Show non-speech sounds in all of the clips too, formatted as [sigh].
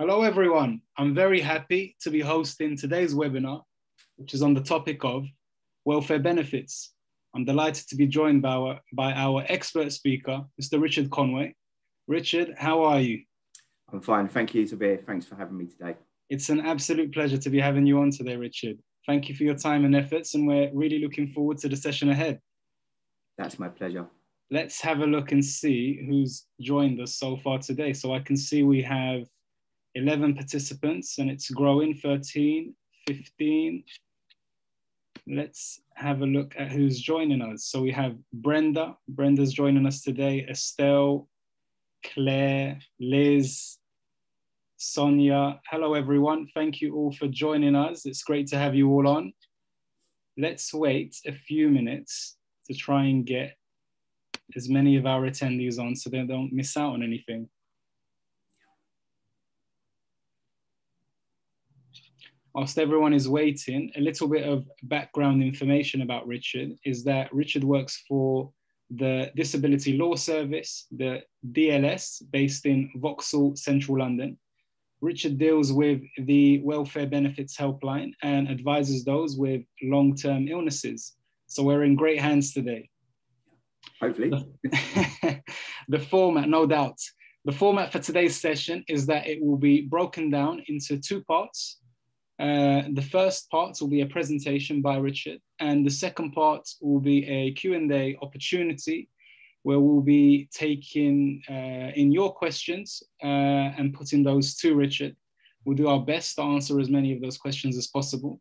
Hello, everyone. I'm very happy to be hosting today's webinar, which is on the topic of welfare benefits. I'm delighted to be joined by our, by our expert speaker, Mr. Richard Conway. Richard, how are you? I'm fine. Thank you, Tabir. Thanks for having me today. It's an absolute pleasure to be having you on today, Richard. Thank you for your time and efforts, and we're really looking forward to the session ahead. That's my pleasure. Let's have a look and see who's joined us so far today. So I can see we have 11 participants and it's growing 13, 15. Let's have a look at who's joining us. So we have Brenda. Brenda's joining us today. Estelle, Claire, Liz, Sonia. Hello, everyone. Thank you all for joining us. It's great to have you all on. Let's wait a few minutes to try and get as many of our attendees on so they don't miss out on anything. Whilst everyone is waiting, a little bit of background information about Richard is that Richard works for the Disability Law Service, the DLS, based in Vauxhall, Central London. Richard deals with the Welfare Benefits Helpline and advises those with long term illnesses. So we're in great hands today. Hopefully. The, [laughs] the format, no doubt. The format for today's session is that it will be broken down into two parts. Uh, the first part will be a presentation by Richard, and the second part will be a Q&A opportunity where we'll be taking uh, in your questions uh, and putting those to Richard. We'll do our best to answer as many of those questions as possible.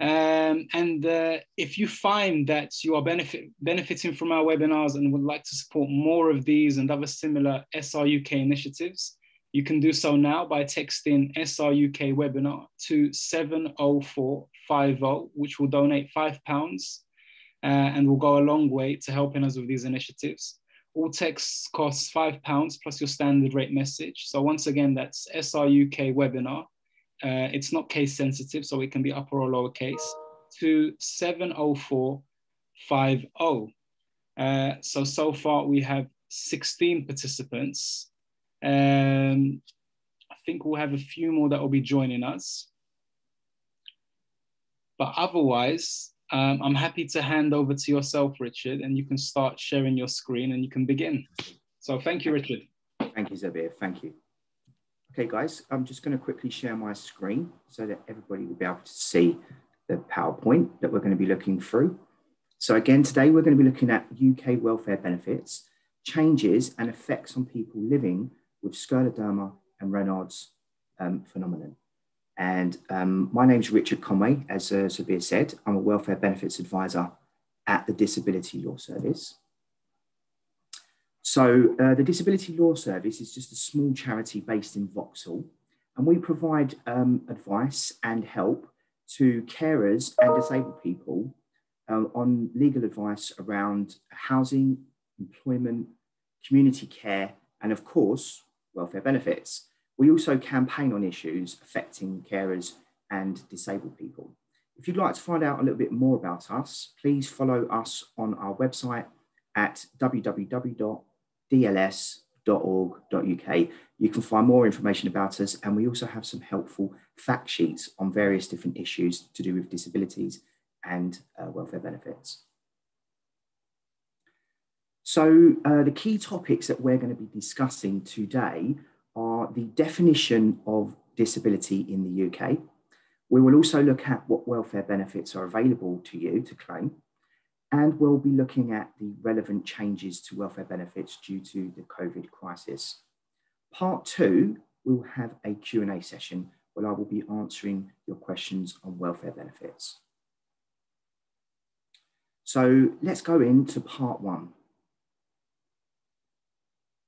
Um, and uh, if you find that you are benefit, benefiting from our webinars and would like to support more of these and other similar SRUK initiatives, you can do so now by texting SRUK webinar to 70450, which will donate five pounds uh, and will go a long way to helping us with these initiatives. All texts cost five pounds plus your standard rate message. So once again, that's SRUK webinar. Uh, it's not case sensitive, so it can be upper or lower case to 70450. Uh, so, so far we have 16 participants um, I think we'll have a few more that will be joining us. But otherwise, um, I'm happy to hand over to yourself, Richard, and you can start sharing your screen and you can begin. So thank you, Richard. Thank you, Zabir. Thank you. Okay, guys, I'm just going to quickly share my screen so that everybody will be able to see the PowerPoint that we're going to be looking through. So again, today we're going to be looking at UK welfare benefits, changes and effects on people living with scleroderma and Raynaud's um, phenomenon. And um, my is Richard Conway, as uh, Sabir said. I'm a welfare benefits advisor at the Disability Law Service. So uh, the Disability Law Service is just a small charity based in Vauxhall, and we provide um, advice and help to carers and disabled people uh, on legal advice around housing, employment, community care, and of course, welfare benefits. We also campaign on issues affecting carers and disabled people. If you'd like to find out a little bit more about us, please follow us on our website at www.dls.org.uk. You can find more information about us, and we also have some helpful fact sheets on various different issues to do with disabilities and uh, welfare benefits. So uh, the key topics that we're going to be discussing today are the definition of disability in the UK. We will also look at what welfare benefits are available to you to claim, and we'll be looking at the relevant changes to welfare benefits due to the COVID crisis. Part two, we'll have a Q&A session where I will be answering your questions on welfare benefits. So let's go into part one.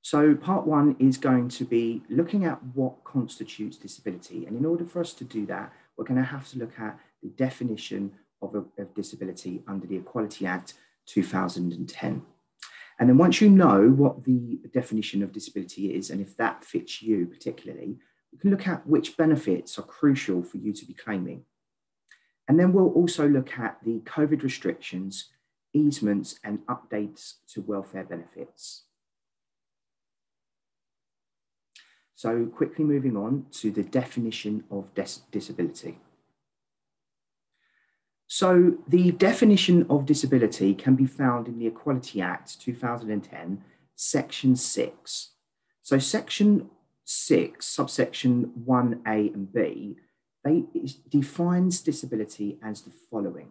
So part one is going to be looking at what constitutes disability. And in order for us to do that, we're going to have to look at the definition of, a, of disability under the Equality Act 2010. And then once you know what the definition of disability is, and if that fits you particularly, we can look at which benefits are crucial for you to be claiming. And then we'll also look at the COVID restrictions, easements, and updates to welfare benefits. So quickly moving on to the definition of dis disability. So the definition of disability can be found in the Equality Act 2010, section six. So section six, subsection 1A and B, they defines disability as the following.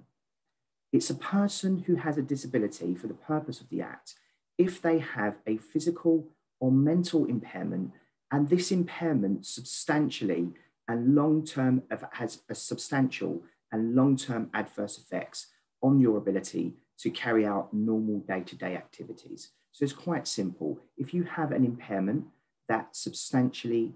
It's a person who has a disability for the purpose of the act if they have a physical or mental impairment and this impairment substantially and long-term has a substantial and long-term adverse effects on your ability to carry out normal day-to-day activities. So it's quite simple. If you have an impairment that substantially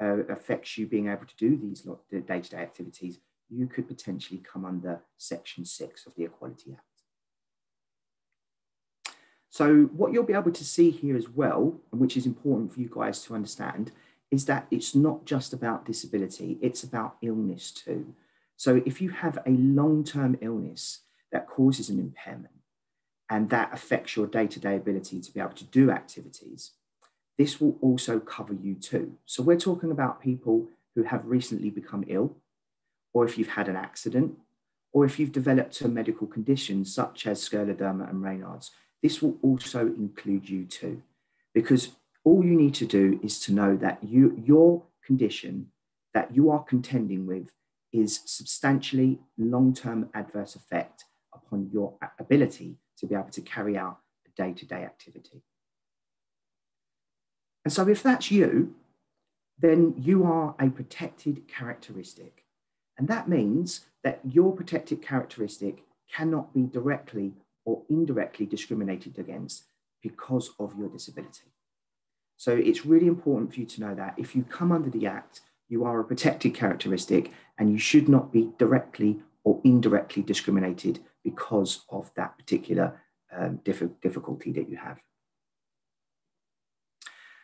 uh, affects you being able to do these day-to-day activities, you could potentially come under section six of the Equality Act. So what you'll be able to see here as well, which is important for you guys to understand, is that it's not just about disability, it's about illness too. So if you have a long-term illness that causes an impairment and that affects your day-to-day ability to be able to do activities, this will also cover you too. So we're talking about people who have recently become ill, or if you've had an accident, or if you've developed a medical condition such as scleroderma and Raynaud's, this will also include you too. Because all you need to do is to know that you, your condition that you are contending with is substantially long-term adverse effect upon your ability to be able to carry out a day-to-day activity. And so if that's you, then you are a protected characteristic. And that means that your protected characteristic cannot be directly or indirectly discriminated against because of your disability. So it's really important for you to know that if you come under the Act, you are a protected characteristic and you should not be directly or indirectly discriminated because of that particular um, diff difficulty that you have.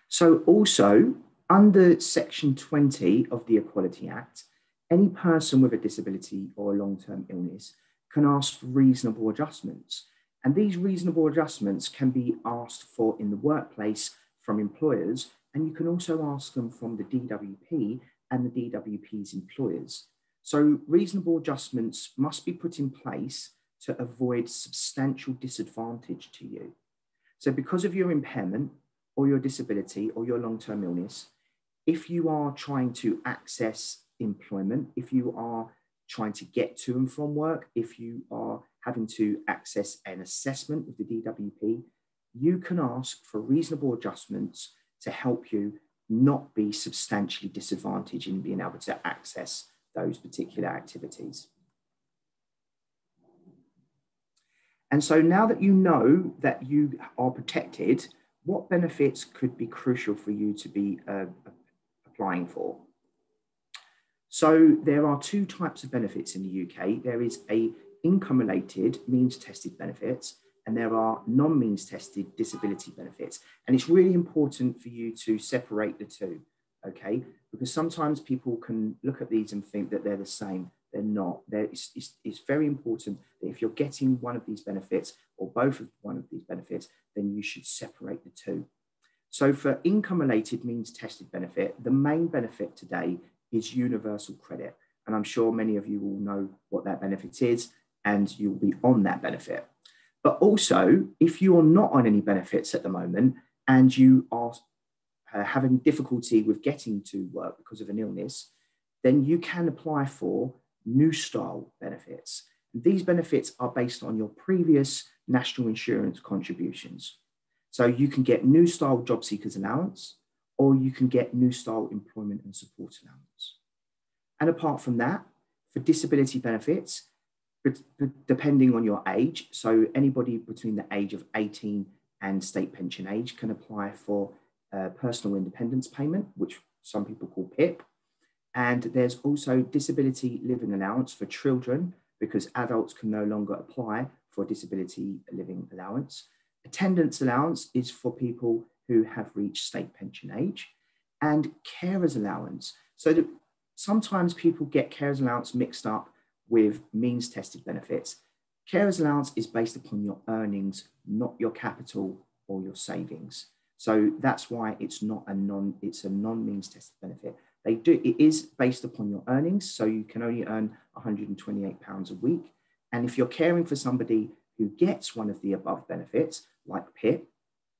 So also under section 20 of the Equality Act, any person with a disability or a long-term illness can ask for reasonable adjustments. And these reasonable adjustments can be asked for in the workplace from employers, and you can also ask them from the DWP and the DWP's employers. So reasonable adjustments must be put in place to avoid substantial disadvantage to you. So because of your impairment or your disability or your long-term illness, if you are trying to access employment, if you are trying to get to and from work, if you are having to access an assessment with the DWP, you can ask for reasonable adjustments to help you not be substantially disadvantaged in being able to access those particular activities. And so now that you know that you are protected, what benefits could be crucial for you to be uh, applying for? So there are two types of benefits in the UK. There is a income related means tested benefits and there are non-means tested disability benefits. And it's really important for you to separate the two, okay? Because sometimes people can look at these and think that they're the same. They're not. They're, it's, it's, it's very important that if you're getting one of these benefits or both of one of these benefits, then you should separate the two. So for income related means tested benefit, the main benefit today is universal credit. And I'm sure many of you will know what that benefit is and you'll be on that benefit. But also, if you're not on any benefits at the moment and you are uh, having difficulty with getting to work because of an illness, then you can apply for new style benefits. These benefits are based on your previous national insurance contributions. So you can get new style job seekers allowance or you can get new style employment and support allowance. And apart from that, for disability benefits, depending on your age. So anybody between the age of 18 and state pension age can apply for personal independence payment, which some people call PIP. And there's also disability living allowance for children because adults can no longer apply for disability living allowance. Attendance allowance is for people who have reached state pension age and carers allowance. So that sometimes people get carers allowance mixed up with means tested benefits. Carers allowance is based upon your earnings, not your capital or your savings. So that's why it's not a non, it's a non-means tested benefit. They do, it is based upon your earnings. So you can only earn 128 pounds a week. And if you're caring for somebody who gets one of the above benefits, like PIP,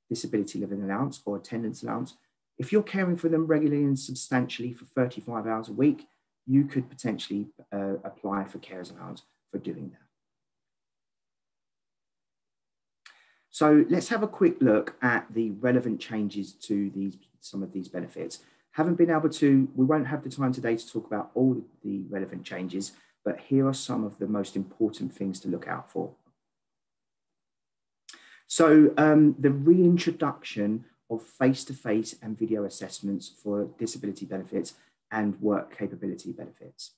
disability living allowance or attendance allowance, if you're caring for them regularly and substantially for 35 hours a week, you could potentially uh, apply for carers allowance for doing that. So let's have a quick look at the relevant changes to these some of these benefits. Haven't been able to, we won't have the time today to talk about all the relevant changes, but here are some of the most important things to look out for. So um, the reintroduction of face-to-face -face and video assessments for disability benefits and work capability benefits.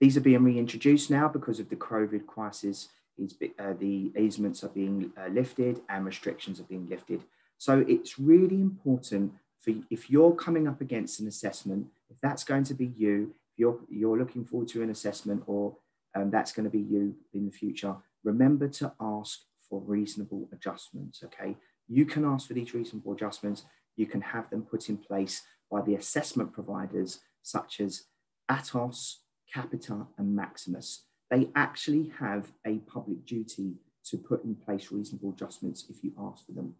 These are being reintroduced now because of the COVID crisis. Uh, the easements are being uh, lifted and restrictions are being lifted. So it's really important for if you're coming up against an assessment, if that's going to be you, if you're, you're looking forward to an assessment or um, that's going to be you in the future, remember to ask for reasonable adjustments, okay? You can ask for these reasonable adjustments. You can have them put in place by the assessment providers such as Atos, Capita, and Maximus. They actually have a public duty to put in place reasonable adjustments if you ask for them.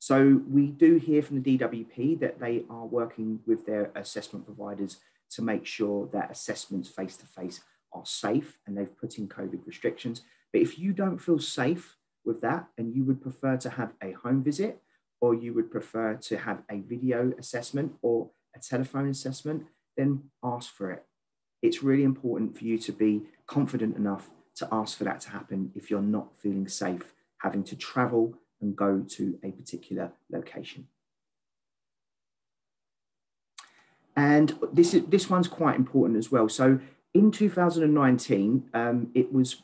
So we do hear from the DWP that they are working with their assessment providers to make sure that assessments face to face are safe and they've put in COVID restrictions. But if you don't feel safe with that and you would prefer to have a home visit or you would prefer to have a video assessment or a telephone assessment, then ask for it. It's really important for you to be confident enough to ask for that to happen if you're not feeling safe having to travel and go to a particular location. And this, is, this one's quite important as well. So in 2019, um, it was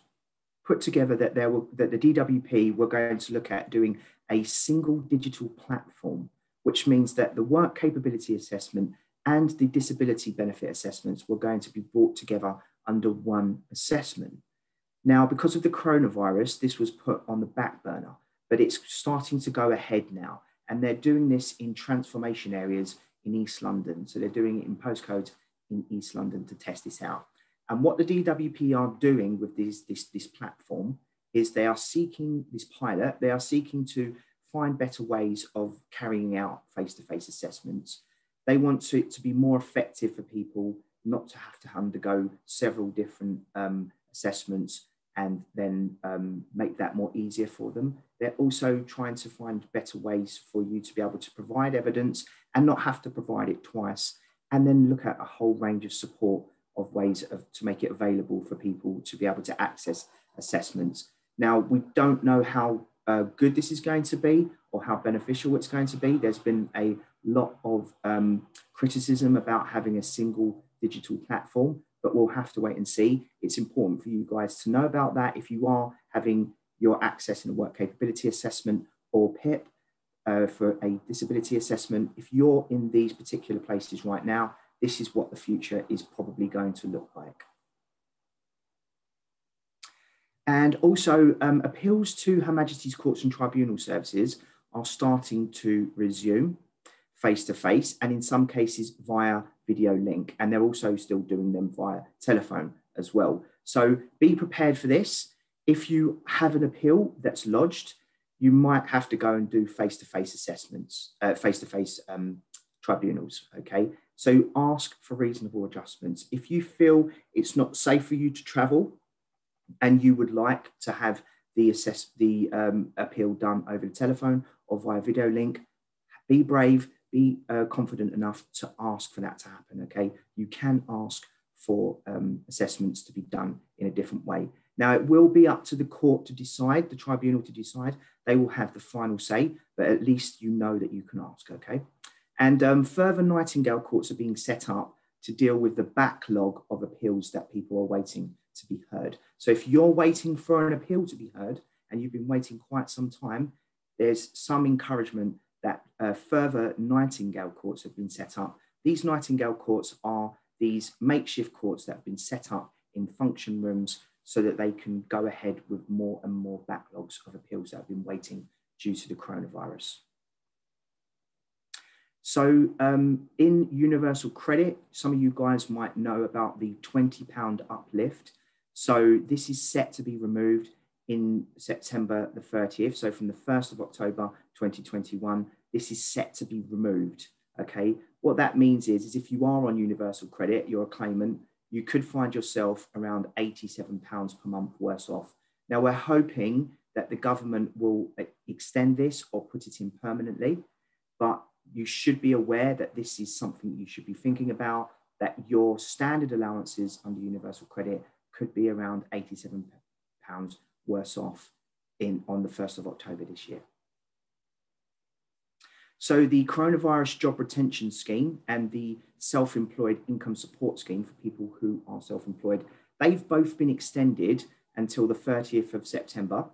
put together that there were that the DWP were going to look at doing a single digital platform, which means that the work capability assessment and the disability benefit assessments were going to be brought together under one assessment. Now, because of the coronavirus, this was put on the back burner, but it's starting to go ahead now. And they're doing this in transformation areas in East London. So they're doing it in postcodes in East London to test this out. And what the DWP are doing with this, this, this platform is they are seeking this pilot, they are seeking to find better ways of carrying out face-to-face assessments. They want to, to be more effective for people not to have to undergo several different um, assessments and then um, make that more easier for them. They're also trying to find better ways for you to be able to provide evidence and not have to provide it twice, and then look at a whole range of support of ways of, to make it available for people to be able to access assessments. Now, we don't know how uh, good this is going to be or how beneficial it's going to be. There's been a lot of um, criticism about having a single digital platform, but we'll have to wait and see. It's important for you guys to know about that. If you are having your access in a work capability assessment or PIP uh, for a disability assessment, if you're in these particular places right now, this is what the future is probably going to look like. And also um, appeals to Her Majesty's Courts and Tribunal Services are starting to resume face to face and in some cases via video link. And they're also still doing them via telephone as well. So be prepared for this. If you have an appeal that's lodged, you might have to go and do face to face assessments, face to face tribunals. Okay. So ask for reasonable adjustments. If you feel it's not safe for you to travel and you would like to have the assess the um, appeal done over the telephone or via video link, be brave, be uh, confident enough to ask for that to happen. Okay, you can ask for um, assessments to be done in a different way. Now, it will be up to the court to decide, the tribunal to decide. They will have the final say, but at least you know that you can ask. Okay. And um, further Nightingale courts are being set up to deal with the backlog of appeals that people are waiting to be heard. So if you're waiting for an appeal to be heard and you've been waiting quite some time, there's some encouragement that uh, further Nightingale courts have been set up. These Nightingale courts are these makeshift courts that have been set up in function rooms so that they can go ahead with more and more backlogs of appeals that have been waiting due to the coronavirus. So um, in Universal Credit, some of you guys might know about the £20 uplift. So this is set to be removed in September the 30th. So from the 1st of October 2021, this is set to be removed. Okay, what that means is, is if you are on Universal Credit, you're a claimant, you could find yourself around £87 per month worse off. Now we're hoping that the government will extend this or put it in permanently, but you should be aware that this is something you should be thinking about, that your standard allowances under universal credit could be around £87 worse off in, on the 1st of October this year. So the coronavirus job retention scheme and the self-employed income support scheme for people who are self-employed, they've both been extended until the 30th of September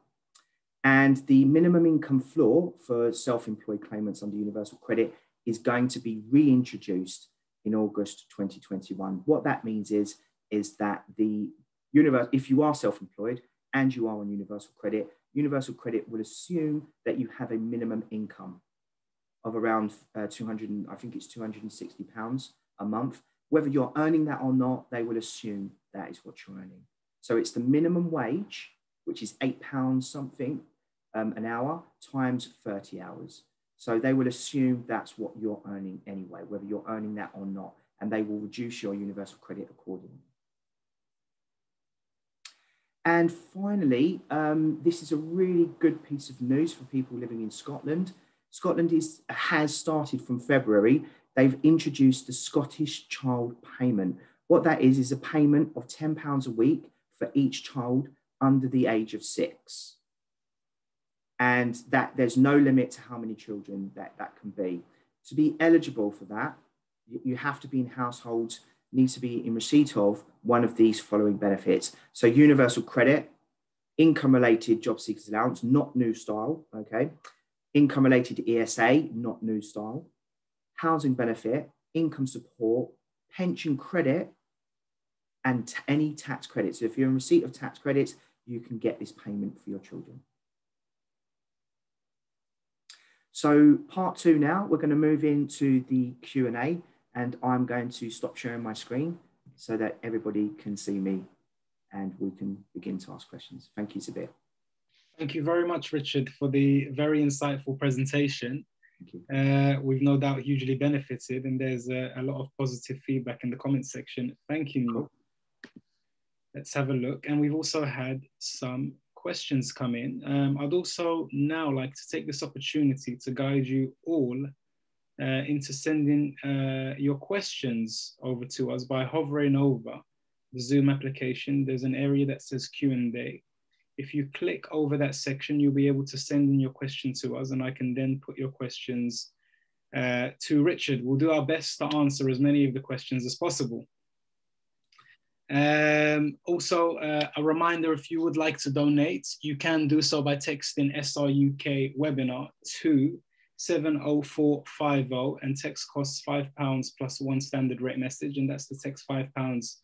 and the minimum income floor for self employed claimants under Universal Credit is going to be reintroduced in August 2021. What that means is, is that the universe, if you are self employed and you are on Universal Credit, Universal Credit will assume that you have a minimum income of around uh, 200, I think it's 260 pounds a month. Whether you're earning that or not, they will assume that is what you're earning. So it's the minimum wage, which is eight pounds something um, an hour times 30 hours. So they will assume that's what you're earning anyway, whether you're earning that or not, and they will reduce your universal credit accordingly. And finally, um, this is a really good piece of news for people living in Scotland. Scotland is, has started from February. They've introduced the Scottish Child Payment. What that is, is a payment of £10 a week for each child under the age of six and that there's no limit to how many children that, that can be. To be eligible for that, you have to be in households, need to be in receipt of one of these following benefits. So universal credit, income related job seekers allowance, not new style, okay? Income related ESA, not new style, housing benefit, income support, pension credit, and any tax credits. So if you're in receipt of tax credits, you can get this payment for your children. So part two now, we're going to move into the Q&A and I'm going to stop sharing my screen so that everybody can see me and we can begin to ask questions. Thank you, Sabir. Thank you very much, Richard, for the very insightful presentation. Uh, we've no doubt hugely benefited and there's a, a, lot of positive feedback in the comment section. Thank you. Cool. Let's have a look. And we've also had some questions come in. Um, I'd also now like to take this opportunity to guide you all uh, into sending uh, your questions over to us by hovering over the Zoom application. There's an area that says Q&A. If you click over that section, you'll be able to send in your question to us and I can then put your questions uh, to Richard. We'll do our best to answer as many of the questions as possible. Um, also, uh, a reminder, if you would like to donate, you can do so by texting SRUK webinar to 70450 and text costs five pounds plus one standard rate message. And that's the text five pounds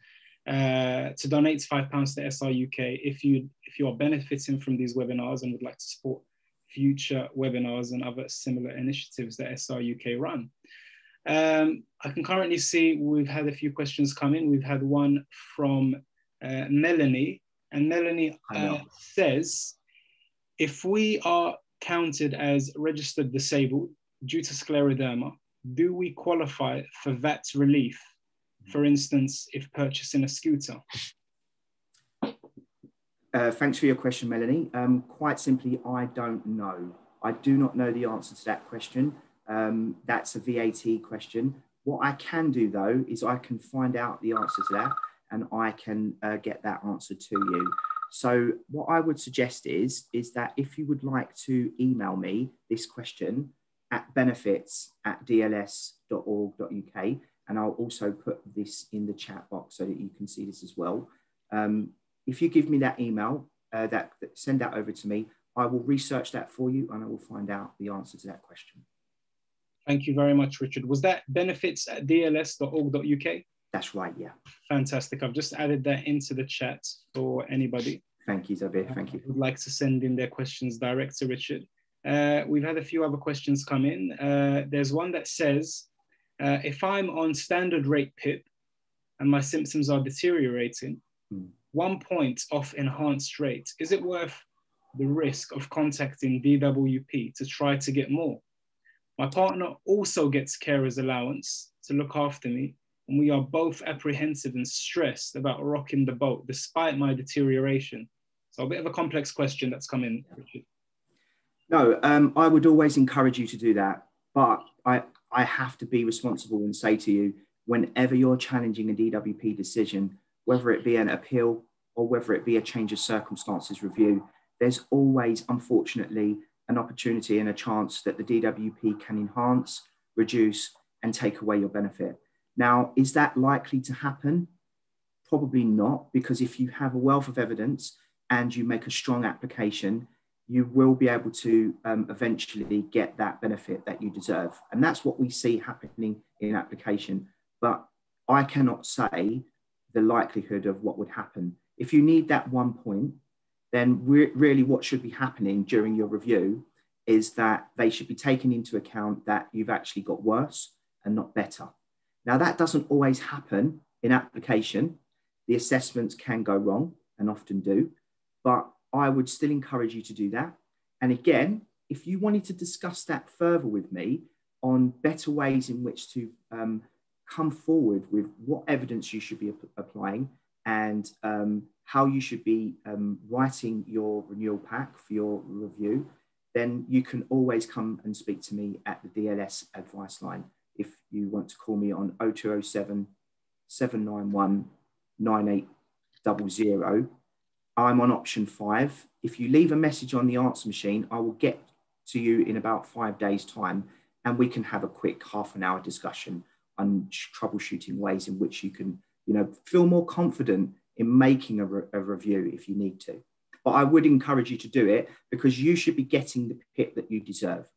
uh, to donate five pounds to SRUK if you, if you are benefiting from these webinars and would like to support future webinars and other similar initiatives that SRUK run. Um, I can currently see we've had a few questions come in. We've had one from uh, Melanie, and Melanie uh, says, if we are counted as registered disabled due to scleroderma, do we qualify for VAT relief? For instance, if purchasing a scooter? Uh, thanks for your question, Melanie. Um, quite simply, I don't know. I do not know the answer to that question. Um, that's a VAT question. What I can do though is I can find out the answer to that and I can uh, get that answer to you. So what I would suggest is, is that if you would like to email me this question at benefits at dls.org.uk, and I'll also put this in the chat box so that you can see this as well. Um, if you give me that email, uh, that, that send that over to me, I will research that for you and I will find out the answer to that question. Thank you very much, Richard. Was that benefits at dls.org.uk? That's right, yeah. Fantastic. I've just added that into the chat for anybody. Thank you, Zabir. Thank you. would like to send in their questions direct to Richard. Uh, we've had a few other questions come in. Uh, there's one that says, uh, if I'm on standard rate PIP and my symptoms are deteriorating, mm. one point off enhanced rate, is it worth the risk of contacting DWP to try to get more? My partner also gets carer's allowance to look after me, and we are both apprehensive and stressed about rocking the boat despite my deterioration. So a bit of a complex question that's come in, Richard. No, um, I would always encourage you to do that, but I, I have to be responsible and say to you, whenever you're challenging a DWP decision, whether it be an appeal or whether it be a change of circumstances review, there's always, unfortunately, an opportunity and a chance that the DWP can enhance, reduce, and take away your benefit. Now, is that likely to happen? Probably not, because if you have a wealth of evidence and you make a strong application, you will be able to um, eventually get that benefit that you deserve. And that's what we see happening in application. But I cannot say the likelihood of what would happen. If you need that one point, then re- really what should be happening during your review is that they should be taking into account that you've actually got worse and not better. Now, that doesn't always happen in application. The assessments can go wrong and often do, but I would still encourage you to do that. And again, if you wanted to discuss that further with me on better ways in which to um, come forward with what evidence you should be ap- applying and um, how you should be um, writing your renewal pack for your review, then you can always come and speak to me at the DLS advice line if you want to call me on 0207 791 9800 I'm on option five. If you leave a message on the answer machine, I will get to you in about five days' time and we can have a quick half an hour discussion on troubleshooting ways in which you can, you know, feel more confident in making a, re a review if you need to. But I would encourage you to do it because you should be getting the PIP that you deserve.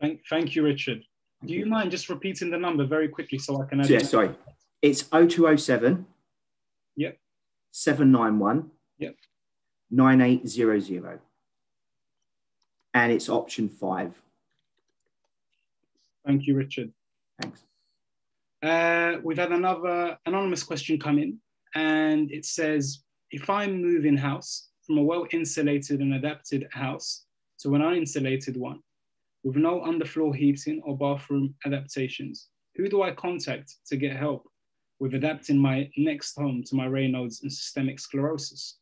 Thank, thank you, Richard. Do you mind just repeating the number very quickly so I can add? Yeah, sorry. It's 0207 Yep. 791 yep. 9800. And it's option five. Thank you, Richard. Thanks. Uh, we've had another anonymous question come in, and it says If I'm moving house from a well insulated and adapted house to an uninsulated one with no underfloor heating or bathroom adaptations, who do I contact to get help? with adapting my next home to my Raynaud's and systemic sclerosis?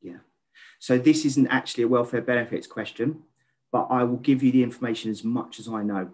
Yeah. So this isn't actually a welfare benefits question, but I will give you the information as much as I know.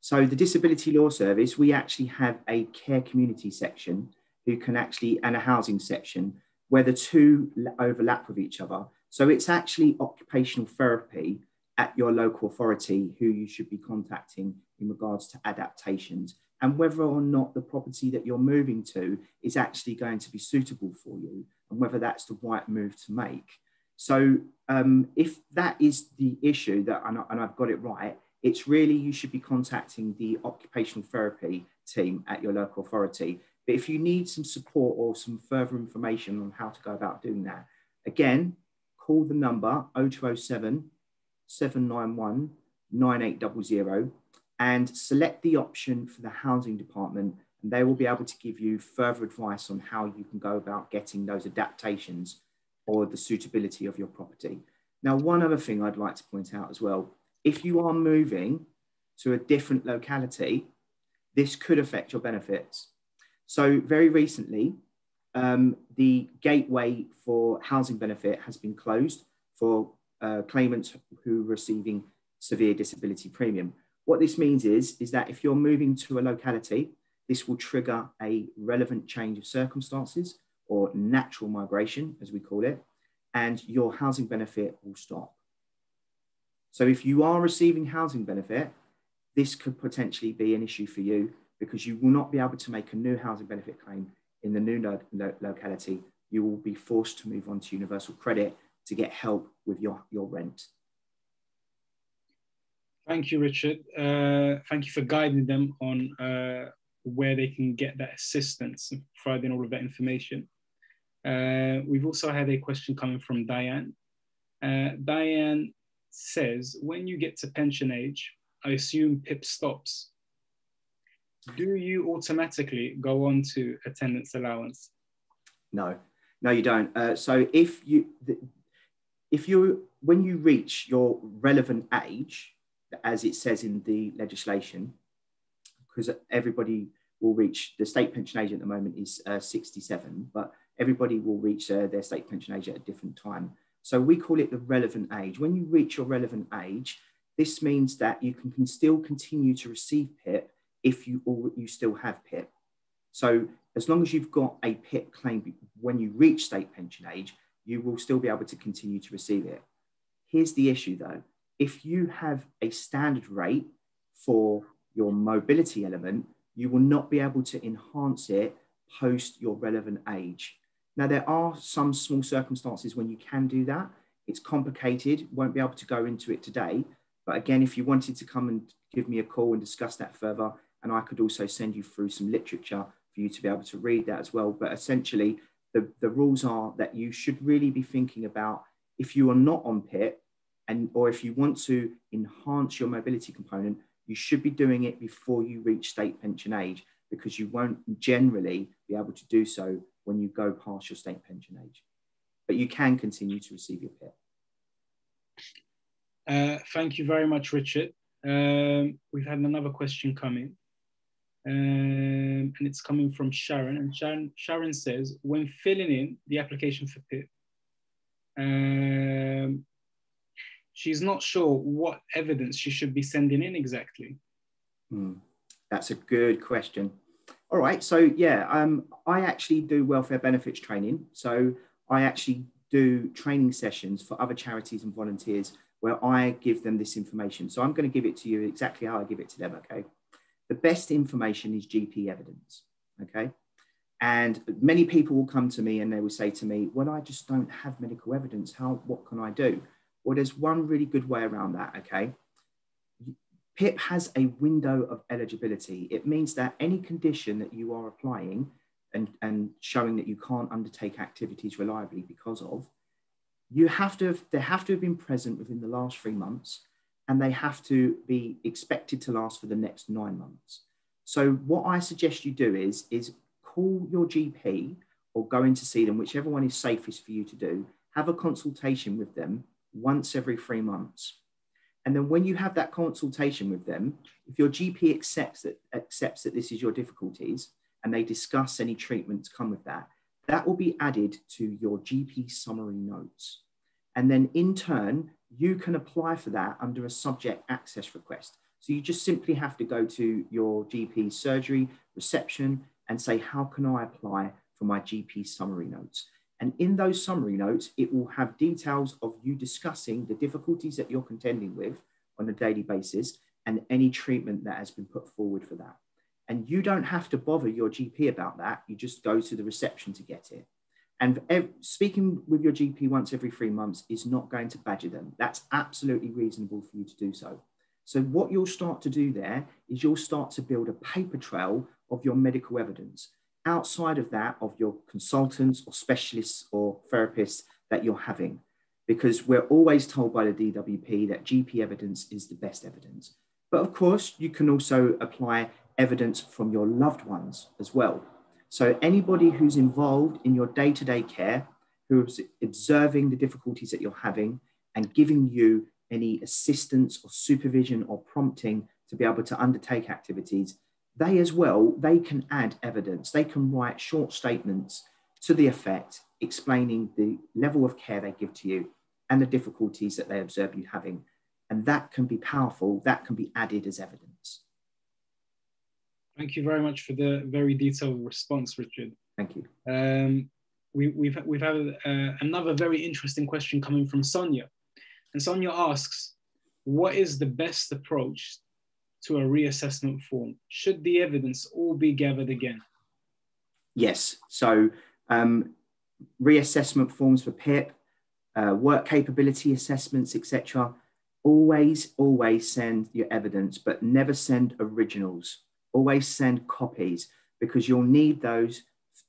So the Disability Law Service, we actually have a care community section who can actually, and a housing section where the two overlap with each other. So it's actually occupational therapy at your local authority who you should be contacting in regards to adaptations and whether or not the property that you're moving to is actually going to be suitable for you and whether that's the right move to make. So um, if that is the issue that, and I've got it right, it's really you should be contacting the occupational therapy team at your local authority. But if you need some support or some further information on how to go about doing that, again, call the number 0207 791 9800 and select the option for the housing department and they will be able to give you further advice on how you can go about getting those adaptations or the suitability of your property. Now, one other thing I'd like to point out as well, if you are moving to a different locality, this could affect your benefits. So very recently, um, the gateway for housing benefit has been closed for uh, claimants who are receiving severe disability premium. What this means is, is that if you're moving to a locality, this will trigger a relevant change of circumstances or natural migration, as we call it, and your housing benefit will stop. So if you are receiving housing benefit, this could potentially be an issue for you because you will not be able to make a new housing benefit claim in the new lo lo locality. You will be forced to move on to universal credit to get help with your, your rent. Thank you, Richard. Uh, thank you for guiding them on uh, where they can get that assistance and providing all of that information. Uh, we've also had a question coming from Diane. Uh, Diane says when you get to pension age, I assume PIP stops. Do you automatically go on to attendance allowance? No, no, you don't. Uh, so if you, if you, when you reach your relevant age, as it says in the legislation, because everybody will reach the state pension age at the moment is uh, 67, but everybody will reach uh, their state pension age at a different time. So we call it the relevant age. When you reach your relevant age, this means that you can, can still continue to receive PIP if you or you still have PIP. So as long as you've got a PIP claim when you reach state pension age, you will still be able to continue to receive it. Here's the issue though. If you have a standard rate for your mobility element, you will not be able to enhance it post your relevant age. Now, there are some small circumstances when you can do that. It's complicated, won't be able to go into it today. But again, if you wanted to come and give me a call and discuss that further, and I could also send you through some literature for you to be able to read that as well. But essentially, the, the rules are that you should really be thinking about if you are not on PIP and or if you want to enhance your mobility component, you should be doing it before you reach state pension age because you won't generally be able to do so when you go past your state pension age. But you can continue to receive your PIP. Uh, thank you very much, Richard. Um, we've had another question coming. Um, and it's coming from Sharon. And Sharon, Sharon says, when filling in the application for PIP, um, she's not sure what evidence she should be sending in exactly. Hmm. That's a good question. All right, so yeah, um, I actually do welfare benefits training. So I actually do training sessions for other charities and volunteers where I give them this information. So I'm going to give it to you exactly how I give it to them. Okay. The best information is GP evidence. Okay. And many people will come to me and they will say to me, Well, I just don't have medical evidence. How, what can I do? Well, there's one really good way around that, okay? PIP has a window of eligibility. It means that any condition that you are applying and, and showing that you can't undertake activities reliably because of, you have to have, they have to have been present within the last three months and they have to be expected to last for the next nine months. So what I suggest you do is, is call your GP or go in to see them, whichever one is safest for you to do, have a consultation with them once every three months. And then when you have that consultation with them, if your GP accepts that, accepts that this is your difficulties and they discuss any treatment to come with that, that will be added to your GP summary notes. And then in turn, you can apply for that under a subject access request. So you just simply have to go to your GP surgery reception and say, how can I apply for my GP summary notes? And in those summary notes, it will have details of you discussing the difficulties that you're contending with on a daily basis and any treatment that has been put forward for that. And you don't have to bother your GP about that. You just go to the reception to get it. And ev- speaking with your GP once every three months is not going to badger them. That's absolutely reasonable for you to do so. So, what you'll start to do there is you'll start to build a paper trail of your medical evidence outside of that of your consultants or specialists or therapists that you're having because we're always told by the DWP that GP evidence is the best evidence. But of course, you can also apply evidence from your loved ones as well. So anybody who's involved in your day-to-day care, who's observing the difficulties that you're having and giving you any assistance or supervision or prompting to be able to undertake activities, they as well, they can add evidence. They can write short statements to the effect explaining the level of care they give to you and the difficulties that they observe you having. And that can be powerful, that can be added as evidence. Thank you very much for the very detailed response, Richard. Thank you. Um, we, we've, we've had uh, another very interesting question coming from Sonia. And Sonia asks, what is the best approach to a reassessment form? Should the evidence all be gathered again? Yes. So um, reassessment forms for PIP, uh, work capability assessments, etc. Always, always send your evidence, but never send originals. Always send copies because you'll need those.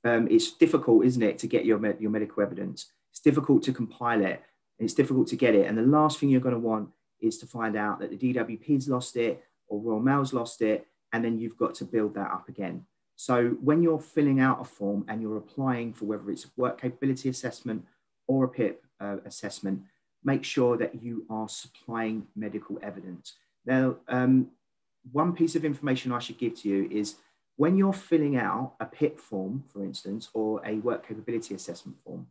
Um, it's difficult, isn't it, to get your, your medical evidence? It's difficult to compile it. It's difficult to get it. And the last thing you're going to want is to find out that the DWP's lost it or Royal Mail's lost it, and then you've got to build that up again. So when you're filling out a form and you're applying for whether it's a work capability assessment or a PIP uh, assessment, make sure that you are supplying medical evidence. Now, um, one piece of information I should give to you is when you're filling out a PIP form, for instance, or a work capability assessment form,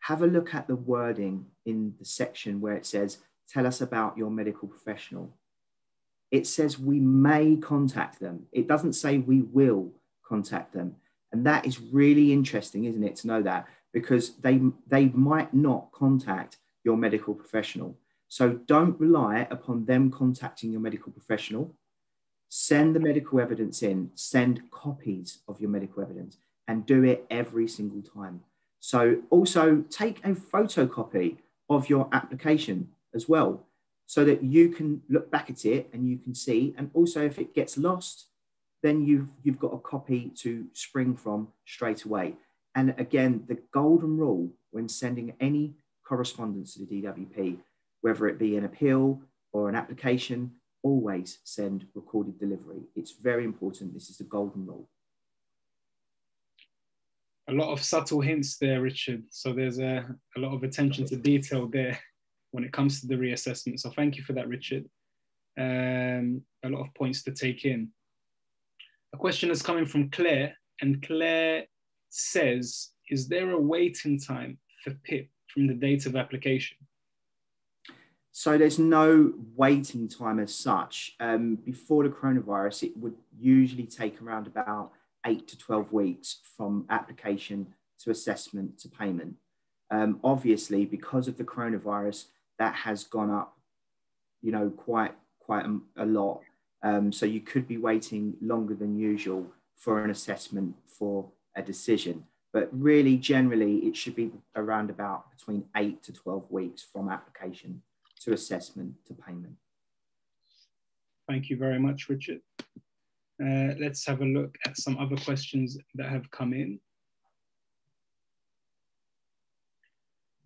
have a look at the wording in the section where it says, tell us about your medical professional. It says we may contact them. It doesn't say we will contact them. And that is really interesting, isn't it, to know that because they, they might not contact your medical professional. So don't rely upon them contacting your medical professional send the medical evidence in, send copies of your medical evidence, and do it every single time. So, also take a photocopy of your application as well, so that you can look back at it and you can see. And also, if it gets lost, then you've, you've got a copy to spring from straight away. And again, the golden rule when sending any correspondence to the DWP, whether it be an appeal or an application, always send recorded delivery. It's very important. This is the golden rule. A lot of subtle hints there, Richard. So there's a, a lot of attention to detail there when it comes to the reassessment. So thank you for that, Richard. Um, a lot of points to take in. A question is coming from Claire, and Claire says, is there a waiting time for PIP from the date of application? So there's no waiting time as such. Um, before the coronavirus, it would usually take around about eight to 12 weeks from application to assessment to payment. Um, obviously, because of the coronavirus, that has gone up, you know, quite quite a, a lot. Um, so you could be waiting longer than usual for an assessment for a decision. But really, generally, it should be around about between eight to 12 weeks from application to assessment to payment. Thank you very much, Richard. Uh, let's have a look at some other questions that have come in.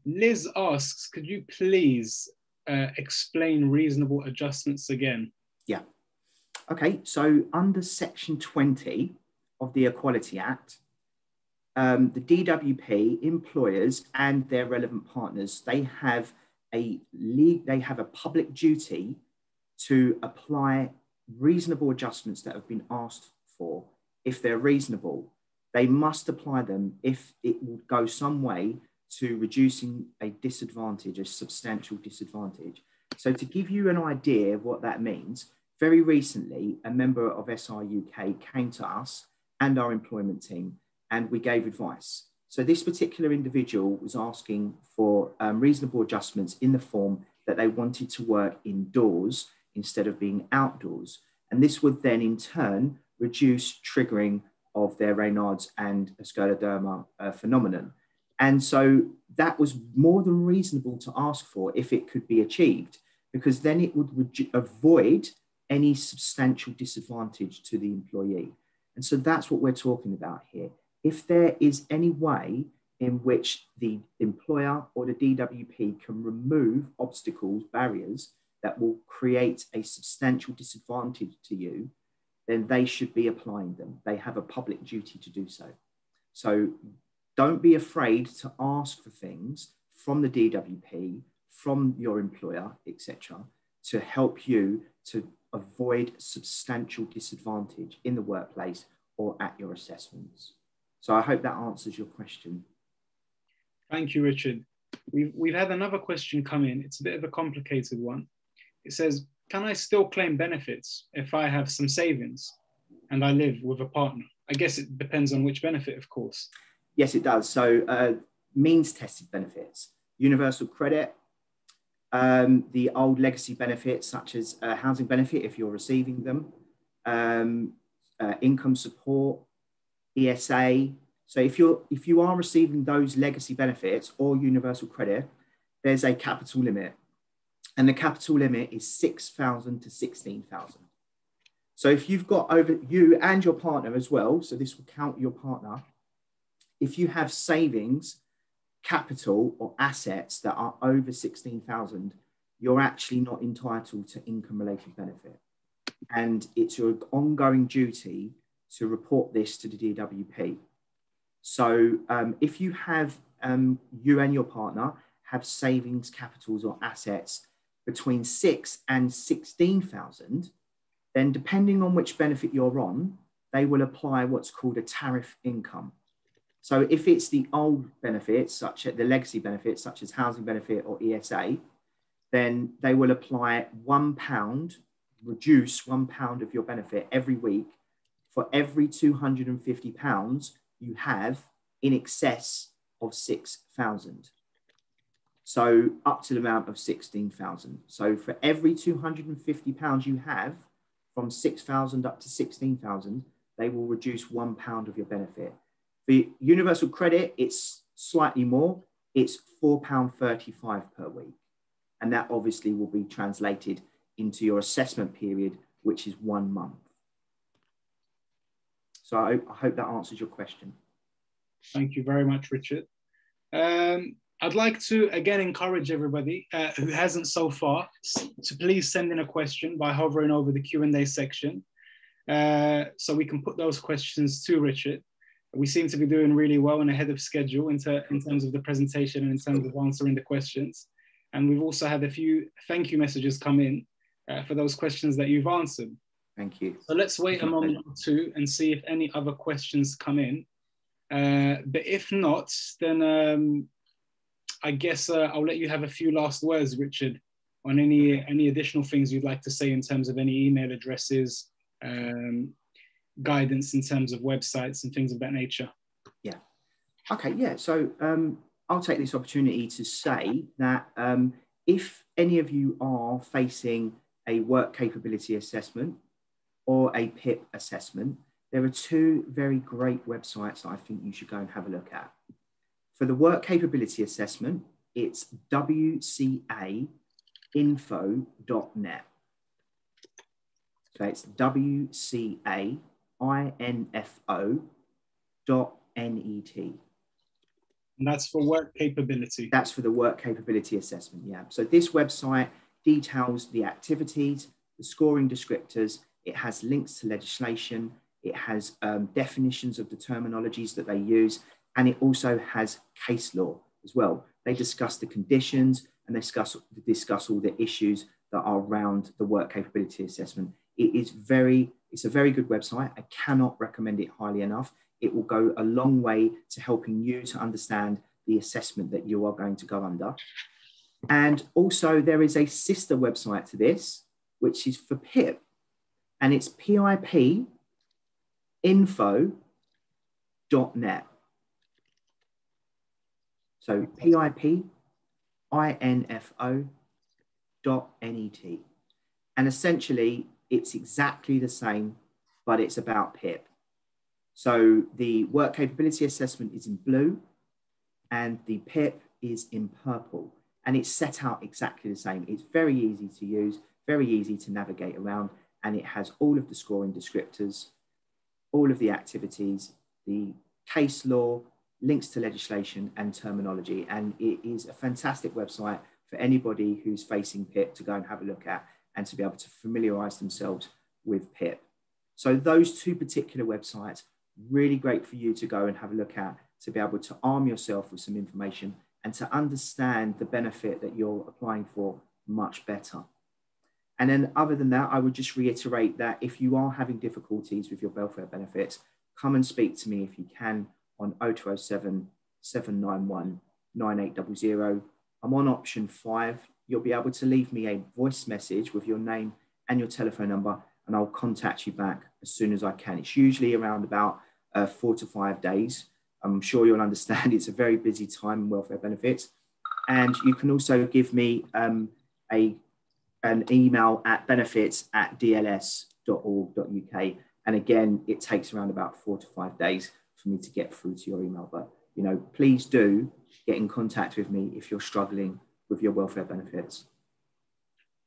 Liz asks, could you please uh, explain reasonable adjustments again? Yeah. Okay, so under section 20 of the Equality Act, um, the DWP, employers and their relevant partners, they have a league, they have a public duty to apply reasonable adjustments that have been asked for. If they're reasonable, they must apply them if it will go some way to reducing a disadvantage, a substantial disadvantage. So, to give you an idea of what that means, very recently, a member of SR UK came to us and our employment team, and we gave advice. So this particular individual was asking for um, reasonable adjustments in the form that they wanted to work indoors instead of being outdoors. And this would then in turn reduce triggering of their Raynaud's and scleroderma uh, phenomenon. And so that was more than reasonable to ask for if it could be achieved, because then it would avoid any substantial disadvantage to the employee. And so that's what we're talking about here if there is any way in which the employer or the DWP can remove obstacles, barriers that will create a substantial disadvantage to you, then they should be applying them. They have a public duty to do so. So don't be afraid to ask for things from the DWP, from your employer, etc., to help you to avoid substantial disadvantage in the workplace or at your assessments. So I hope that answers your question. Thank you, Richard. We've, we've had another question come in. It's a bit of a complicated one. It says, can I still claim benefits if I have some savings and I live with a partner? I guess it depends on which benefit, of course. Yes, it does. So uh, means tested benefits, universal credit, um, the old legacy benefits such as uh, housing benefit if you're receiving them, um, uh, income support, ESA. So if you're if you are receiving those legacy benefits or universal credit, there's a capital limit, and the capital limit is six thousand to sixteen thousand. So if you've got over you and your partner as well, so this will count your partner. If you have savings, capital or assets that are over sixteen thousand, you're actually not entitled to income related benefit. And it's your ongoing duty to report this to the DWP. So um, if you have, um, you and your partner have savings, capitals, or assets between six and 16,000, then depending on which benefit you're on, they will apply what's called a tariff income. So if it's the old benefits, such as the legacy benefits, such as housing benefit or ESA, then they will apply one pound, reduce one pound of your benefit every week for every 250 pounds you have in excess of 6,000. So up to the amount of 16,000. So for every 250 pounds you have from 6,000 up to 16,000, they will reduce one pound of your benefit. For universal credit, it's slightly more. It's £4.35 per week. And that obviously will be translated into your assessment period, which is one month. So I, I hope that answers your question. Thank you very much, Richard. Um, I'd like to again encourage everybody uh, who hasn't so far to please send in a question by hovering over the Q&A section uh, so we can put those questions to Richard. We seem to be doing really well and ahead of schedule in, ter in terms of the presentation and in terms of answering the questions. And we've also had a few thank you messages come in uh, for those questions that you've answered. Thank you. So let's wait a moment or two and see if any other questions come in. Uh, but if not, then um, I guess uh, I'll let you have a few last words, Richard, on any any additional things you'd like to say in terms of any email addresses, um, guidance in terms of websites and things of that nature. Yeah. Okay. Yeah. So um, I'll take this opportunity to say that um, if any of you are facing a work capability assessment or a PIP assessment, there are two very great websites that I think you should go and have a look at. For the work capability assessment, it's wcainfo.net. So it's wcainfo.net. And that's for work capability. That's for the work capability assessment, yeah. So this website details the activities, the scoring descriptors, it has links to legislation, it has um, definitions of the terminologies that they use, and it also has case law as well. They discuss the conditions and they discuss, discuss all the issues that are around the work capability assessment. It is very, it's a very good website. I cannot recommend it highly enough. It will go a long way to helping you to understand the assessment that you are going to go under. And also there is a sister website to this, which is for PIP, and it's PIP info.net. So PIP info dot net. And essentially, it's exactly the same, but it's about PIP. So the work capability assessment is in blue and the PIP is in purple. And it's set out exactly the same. It's very easy to use, very easy to navigate around, and it has all of the scoring descriptors, all of the activities, the case law, links to legislation and terminology. And it is a fantastic website for anybody who's facing PIP to go and have a look at and to be able to familiarize themselves with PIP. So those two particular websites, really great for you to go and have a look at to be able to arm yourself with some information and to understand the benefit that you're applying for much better. And then other than that, I would just reiterate that if you are having difficulties with your welfare benefits, come and speak to me if you can on 0207 791 9800. I'm on option five. You'll be able to leave me a voice message with your name and your telephone number, and I'll contact you back as soon as I can. It's usually around about uh, four to five days. I'm sure you'll understand [laughs] it's a very busy time in welfare benefits. And you can also give me um, a an email at benefits at dls.org.uk. And again, it takes around about four to five days for me to get through to your email. But, you know, please do get in contact with me if you're struggling with your welfare benefits.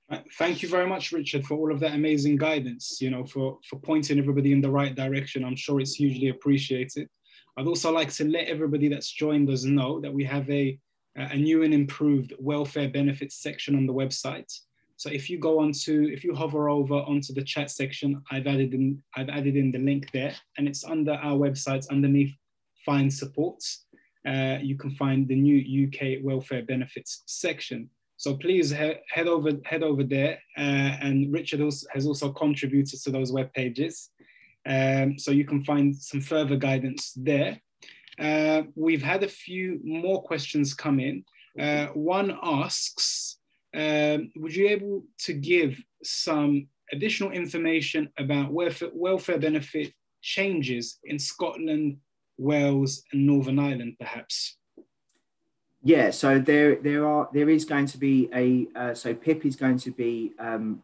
Uh, thank you very much, Richard, for all of that amazing guidance, you know, for, for pointing everybody in the right direction. I'm sure it's hugely appreciated. I'd also like to let everybody that's joined us know that we have a a new and improved welfare benefits section on the website. So if you go on to, if you hover over onto the chat section, I've added in, I've added in the link there and it's under our website underneath find supports. Uh, you can find the new UK welfare benefits section. So please he head over head over there. Uh, and Richard also, has also contributed to those web pages. Um, so you can find some further guidance there. Uh, we've had a few more questions come in. Uh, one asks, um, would you able to give some additional information about welfare, welfare benefit changes in Scotland, Wales, and Northern Ireland, perhaps? Yeah, so there there are there is going to be a uh, so PIP is going to be um,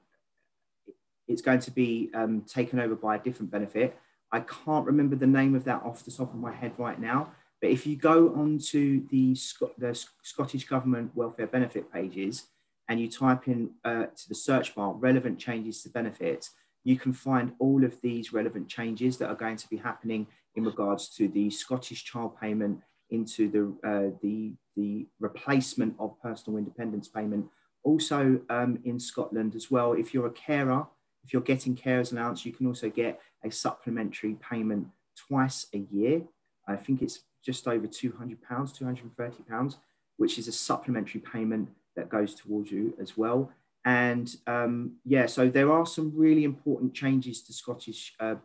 it's going to be um, taken over by a different benefit. I can't remember the name of that off the top of my head right now, but if you go onto the, Sc- the Scottish Government welfare benefit pages and you type in uh, to the search bar relevant changes to benefits, you can find all of these relevant changes that are going to be happening in regards to the Scottish child payment into the, uh, the, the replacement of personal independence payment. Also um, in Scotland as well, if you're a carer, if you're getting carers allowance, you can also get a supplementary payment twice a year. I think it's just over £200, £230, which is a supplementary payment that goes towards you as well. And um, yeah, so there are some really important changes to Scottish uh,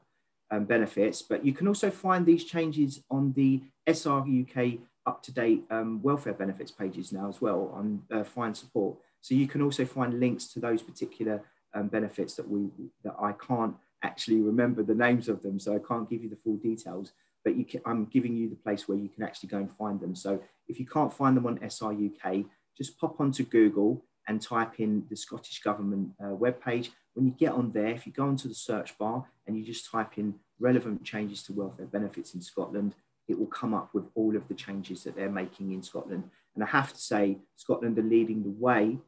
um, benefits, but you can also find these changes on the SRUK up-to-date um, welfare benefits pages now as well on uh, Find Support. So you can also find links to those particular um, benefits that we that I can't actually remember the names of them, so I can't give you the full details. But you can, I'm giving you the place where you can actually go and find them. So if you can't find them on SRUK, just pop onto Google and type in the Scottish Government uh, webpage. When you get on there, if you go onto the search bar and you just type in relevant changes to welfare benefits in Scotland, it will come up with all of the changes that they're making in Scotland. And I have to say, Scotland are leading the way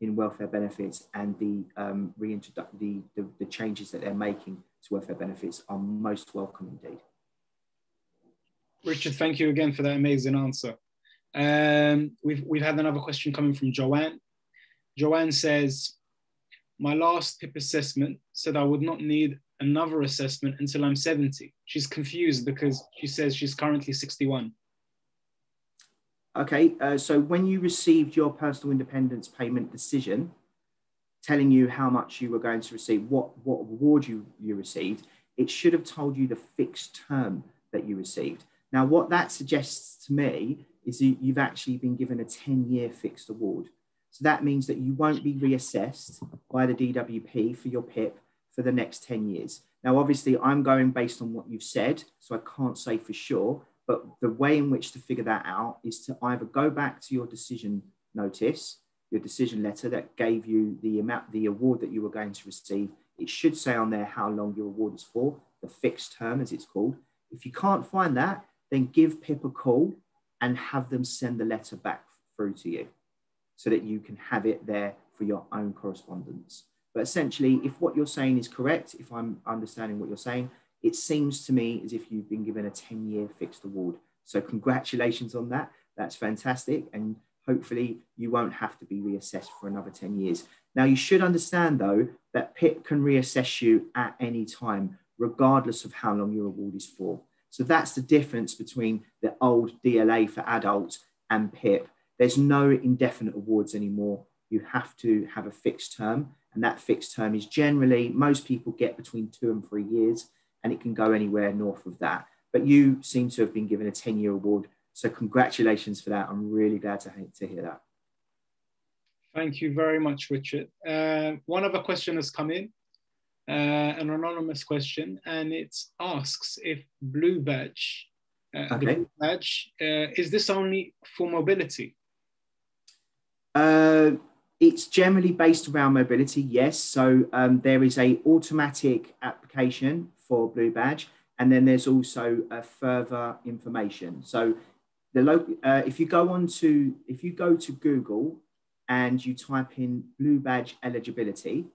in welfare benefits and the um, reintroduction, the, the, the changes that they're making to welfare benefits are most welcome indeed. Richard, thank you again for that amazing answer. Um, we've, we've had another question coming from Joanne. Joanne says, my last PIP assessment said I would not need another assessment until I'm 70. She's confused because she says she's currently 61. Okay, uh, so when you received your personal independence payment decision, telling you how much you were going to receive, what, what award you, you received, it should have told you the fixed term that you received. Now, what that suggests to me is you've actually been given a 10 year fixed award. So that means that you won't be reassessed by the DWP for your PIP for the next 10 years. Now, obviously, I'm going based on what you've said, so I can't say for sure, but the way in which to figure that out is to either go back to your decision notice, your decision letter that gave you the amount, the award that you were going to receive. It should say on there how long your award is for, the fixed term as it's called. If you can't find that, then give PIP a call and have them send the letter back through to you so that you can have it there for your own correspondence. But essentially, if what you're saying is correct, if I'm understanding what you're saying, it seems to me as if you've been given a 10 year fixed award. So, congratulations on that. That's fantastic. And hopefully, you won't have to be reassessed for another 10 years. Now, you should understand, though, that PIP can reassess you at any time, regardless of how long your award is for. So, that's the difference between the old DLA for adults and PIP. There's no indefinite awards anymore. You have to have a fixed term, and that fixed term is generally most people get between two and three years and it can go anywhere north of that. But you seem to have been given a 10 year award. So, congratulations for that. I'm really glad to, to hear that. Thank you very much, Richard. Uh, one other question has come in, uh, an anonymous question, and it asks if Blue Badge, uh, okay. the Blue Badge, uh, is this only for mobility? Uh, it's generally based around mobility, yes. So um, there is a automatic application for Blue Badge. And then there's also a further information. So the local, uh, if you go on to, if you go to Google and you type in Blue Badge eligibility,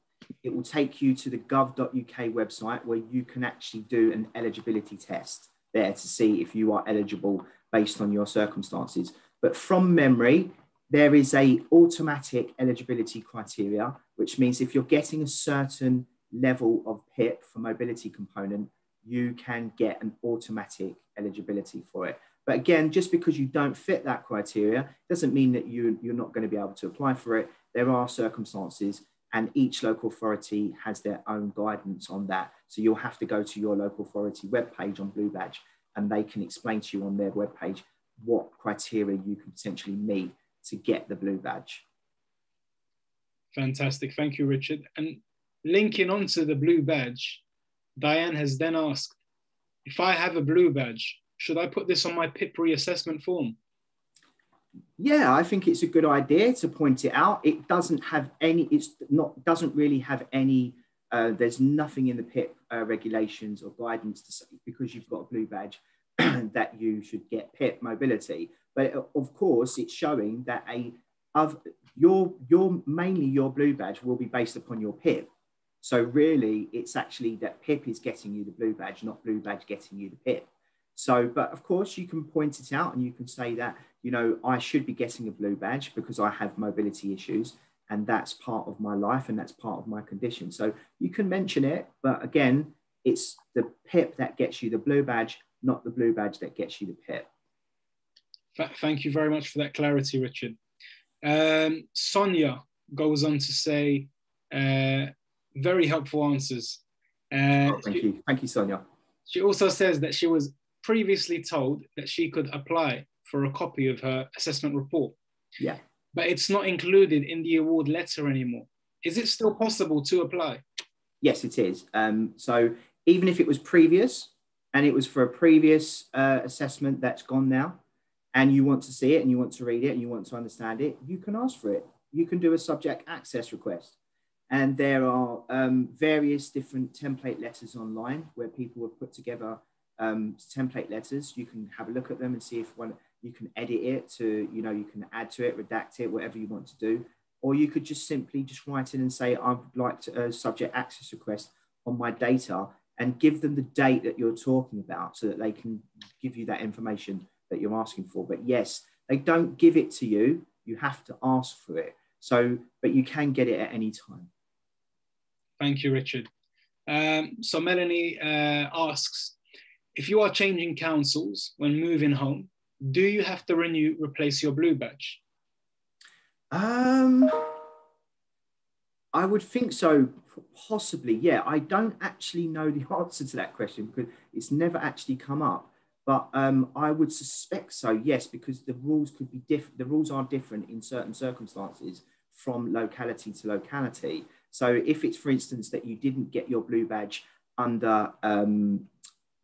it will take you to the gov.uk website where you can actually do an eligibility test there to see if you are eligible based on your circumstances. But from memory, there is a automatic eligibility criteria, which means if you're getting a certain level of PIP for mobility component, you can get an automatic eligibility for it. But again, just because you don't fit that criteria doesn't mean that you, you're not going to be able to apply for it. There are circumstances and each local authority has their own guidance on that. So you'll have to go to your local authority webpage on Blue Badge and they can explain to you on their webpage what criteria you can potentially meet to get the Blue Badge. Fantastic. Thank you, Richard. And linking onto the Blue Badge, Diane has then asked, if I have a Blue Badge, should I put this on my PIP reassessment form? Yeah, I think it's a good idea to point it out. It doesn't have any, it's not, doesn't really have any, uh, there's nothing in the PIP uh, regulations or guidance to say because you've got a blue badge [clears throat] that you should get PIP mobility. But uh, of course, it's showing that a of your your mainly your blue badge will be based upon your PIP. So really, it's actually that PIP is getting you the blue badge, not blue badge getting you the PIP. So, but of course, you can point it out and you can say that, you know, I should be getting a blue badge because I have mobility issues and that's part of my life and that's part of my condition. So you can mention it, but again, it's the PIP that gets you the blue badge, not the blue badge that gets you the PIP. Thank you very much for that clarity, Richard. Um, Sonia goes on to say, uh, very helpful answers. Uh, oh, thank you. Thank you, Sonia. She also says that she was previously told that she could apply for a copy of her assessment report. Yeah. But it's not included in the award letter anymore. Is it still possible to apply? Yes, it is. Um, so even if it was previous and it was for a previous uh, assessment that's gone now, and you want to see it and you want to read it and you want to understand it, you can ask for it. You can do a subject access request. And there are um, various different template letters online where people have put together um, template letters. You can have a look at them and see if one you can edit it to, you know, you can add to it, redact it, whatever you want to do. Or you could just simply just write in and say, I'd like to uh, subject access request on my data and give them the date that you're talking about so that they can give you that information that you're asking for. But yes, they don't give it to you. You have to ask for it. So, but you can get it at any time. Thank you, Richard. Um, so Melanie uh, asks, if you are changing councils when moving home, do you have to renew, replace your blue badge? Um, I would think so, possibly. Yeah, I don't actually know the [laughs] answer to that question because it's never actually come up. But um, I would suspect so, yes, because the rules could be different. The rules are different in certain circumstances from locality to locality. So if it's, for instance, that you didn't get your blue badge under um,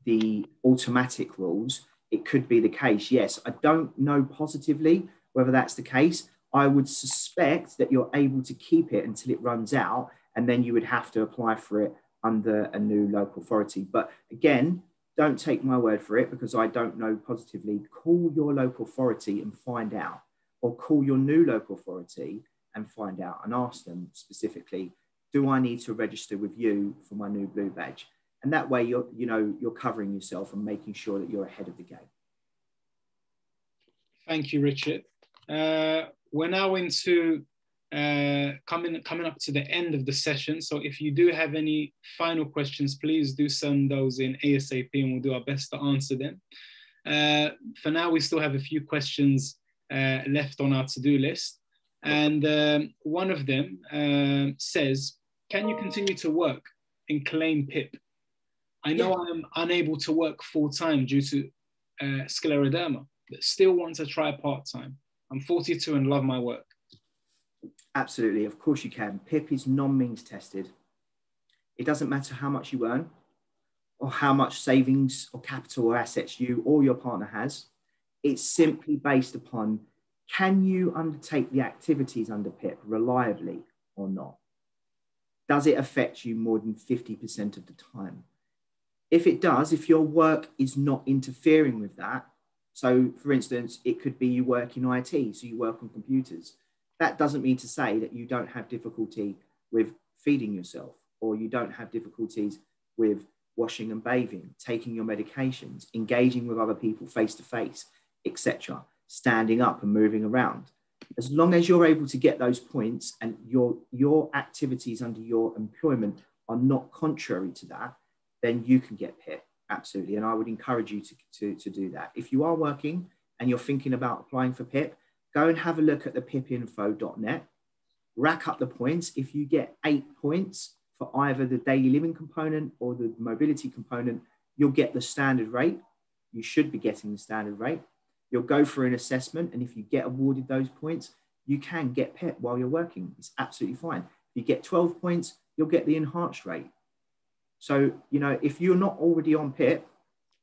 the automatic rules, it could be the case. Yes, I don't know positively whether that's the case. I would suspect that you're able to keep it until it runs out, and then you would have to apply for it under a new local authority. But again, don't take my word for it because I don't know positively. Call your local authority and find out, or call your new local authority and find out and ask them specifically do I need to register with you for my new blue badge? And that way you're you know you're covering yourself and making sure that you're ahead of the game. Thank you richard. Uh, we're now into uh, coming coming up to the end of the session. So if you do have any final questions please do send those in asap and we'll do our best to answer them. Uh, for now we still have a few questions uh, left on our to-do list. And um, one of them uh, says can you continue to work and claim pip I know yeah. I'm unable to work full time due to uh, scleroderma, but still want to try part time. I'm 42 and love my work. Absolutely, of course you can. PIP is non means tested. It doesn't matter how much you earn or how much savings or capital or assets you or your partner has. It's simply based upon can you undertake the activities under PIP reliably or not? Does it affect you more than 50% of the time? If it does, if your work is not interfering with that, so for instance, it could be you work in IT, so you work on computers. That doesn't mean to say that you don't have difficulty with feeding yourself or you don't have difficulties with washing and bathing, taking your medications, engaging with other people face to face, etc. standing up and moving around. As long as you're able to get those points and your, your activities under your employment are not contrary to that, then you can get PIP, absolutely. And I would encourage you to, to, to do that. If you are working and you're thinking about applying for PIP, go and have a look at the pipinfo.net, rack up the points. If you get eight points for either the daily living component or the mobility component, you'll get the standard rate. You should be getting the standard rate. You'll go for an assessment, and if you get awarded those points, you can get PIP while you're working. It's absolutely fine. If you get 12 points, you'll get the enhanced rate. So, you know, if you're not already on PIP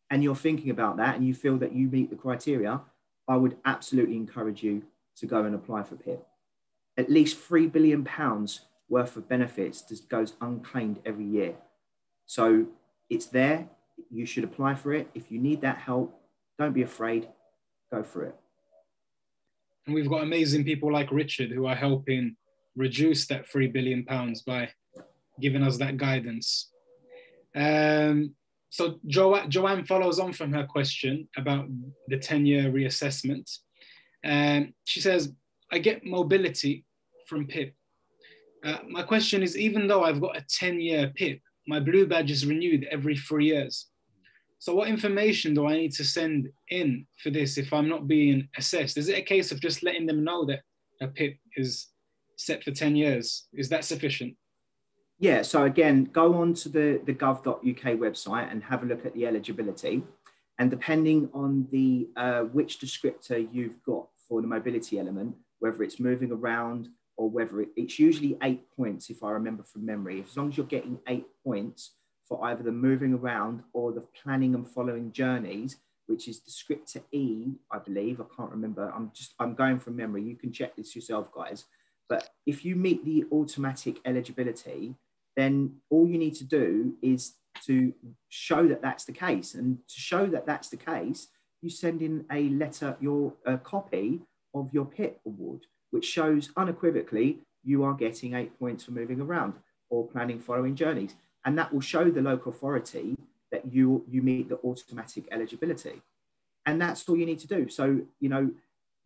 and you're thinking about that and you feel that you meet the criteria, I would absolutely encourage you to go and apply for PIP. At least three billion pounds worth of benefits just goes unclaimed every year. So it's there. You should apply for it. If you need that help, don't be afraid go for it. And we've got amazing people like Richard who are helping reduce that three billion pounds by giving us that guidance. Um, so jo- Joanne follows on from her question about the 10-year reassessment. Um, she says, I get mobility from PIP. Uh, my question is, even though I've got a 10-year PIP, my blue badge is renewed every three years. So what information do I need to send in for this if I'm not being assessed? Is it a case of just letting them know that a PIP is set for 10 years? Is that sufficient? Yeah, so again, go on to the, the gov.uk website and have a look at the eligibility. And depending on the uh, which descriptor you've got for the mobility element, whether it's moving around or whether it, it's usually eight points, if I remember from memory. As long as you're getting eight points, for either the moving around or the planning and following journeys, which is descriptor E, I believe. I can't remember. I'm just I'm going from memory. You can check this yourself, guys. But if you meet the automatic eligibility, then all you need to do is to show that that's the case. And to show that that's the case, you send in a letter, your a copy of your PIP award, which shows unequivocally you are getting eight points for moving around or planning following journeys. And that will show the local authority that you you meet the automatic eligibility. And that's all you need to do. So you know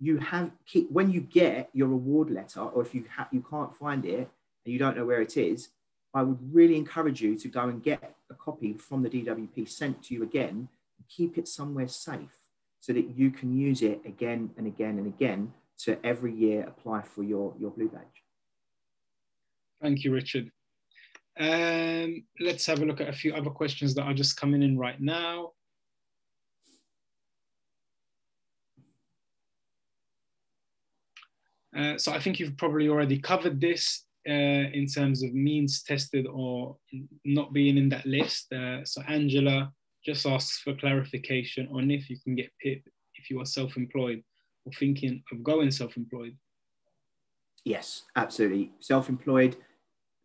you have keep when you get your award letter or if you ha- you can't find it and you don't know where it is i would really encourage you to go and get a copy from the dwp sent to you again. Keep it somewhere safe so that you can use it again and again and again to every year apply for your your blue badge. Thank you richard. Um, let's have a look at a few other questions that are just coming in right now. Uh, so I think you've probably already covered this uh, in terms of means tested or not being in that list. Uh, so Angela just asks for clarification on if you can get PIP if you are self-employed or thinking of going self-employed. Yes, absolutely. Self-employed,